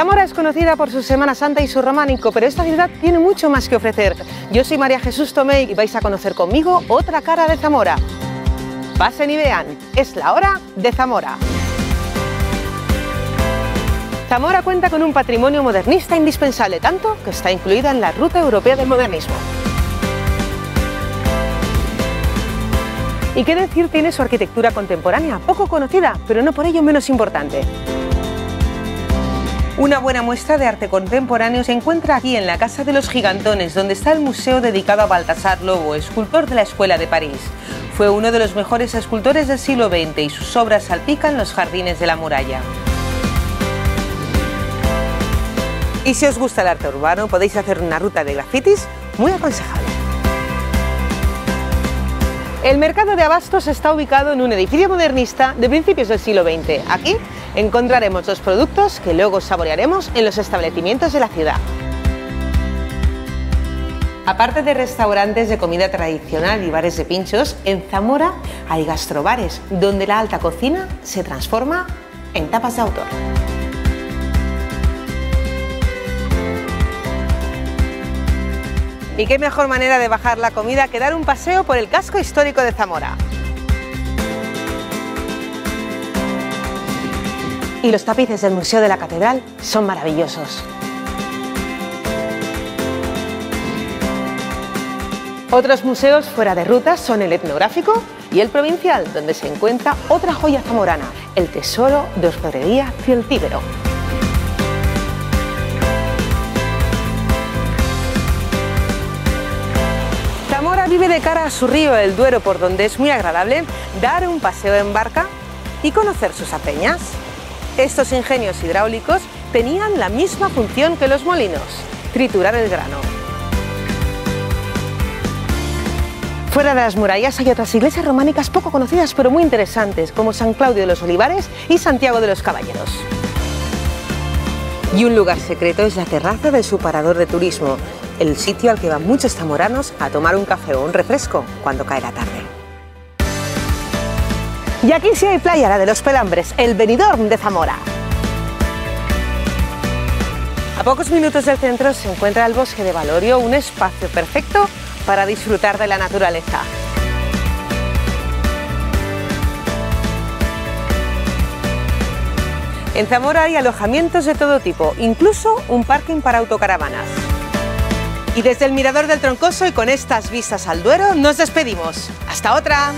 Zamora es conocida por su Semana Santa y su románico, pero esta ciudad tiene mucho más que ofrecer. Yo soy María Jesús Tomé y vais a conocer conmigo otra cara de Zamora. Pasen y vean, es la hora de Zamora. Zamora cuenta con un patrimonio modernista indispensable, tanto que está incluida en la Ruta Europea del Modernismo. ¿Y qué decir tiene su arquitectura contemporánea? Poco conocida, pero no por ello menos importante. Una buena muestra de arte contemporáneo se encuentra aquí en la Casa de los Gigantones, donde está el museo dedicado a Baltasar Lobo, escultor de la Escuela de París. Fue uno de los mejores escultores del siglo XX y sus obras salpican los jardines de la muralla. Y si os gusta el arte urbano, podéis hacer una ruta de grafitis muy aconsejable. El mercado de abastos está ubicado en un edificio modernista de principios del siglo XX. Aquí encontraremos los productos que luego saborearemos en los establecimientos de la ciudad. Aparte de restaurantes de comida tradicional y bares de pinchos, en Zamora hay gastrobares, donde la alta cocina se transforma en tapas de autor. Y qué mejor manera de bajar la comida que dar un paseo por el casco histórico de Zamora. Y los tapices del Museo de la Catedral son maravillosos. Otros museos fuera de ruta son el etnográfico y el provincial, donde se encuentra otra joya zamorana, el tesoro de orfebrería Cieltíbero. Vive de cara a su río, el Duero, por donde es muy agradable dar un paseo en barca y conocer sus apeñas. Estos ingenios hidráulicos tenían la misma función que los molinos, triturar el grano. Fuera de las murallas hay otras iglesias románicas poco conocidas pero muy interesantes, como San Claudio de los Olivares y Santiago de los Caballeros. Y un lugar secreto es la terraza de su parador de turismo, el sitio al que van muchos zamoranos a tomar un café o un refresco cuando cae la tarde. Y aquí sí hay playa, la de los Pelambres, el Benidorm de Zamora. A pocos minutos del centro se encuentra el bosque de Valorio, un espacio perfecto para disfrutar de la naturaleza. En Zamora hay alojamientos de todo tipo, incluso un parking para autocaravanas. Y desde el Mirador del Troncoso y con estas vistas al Duero nos despedimos. ¡Hasta otra!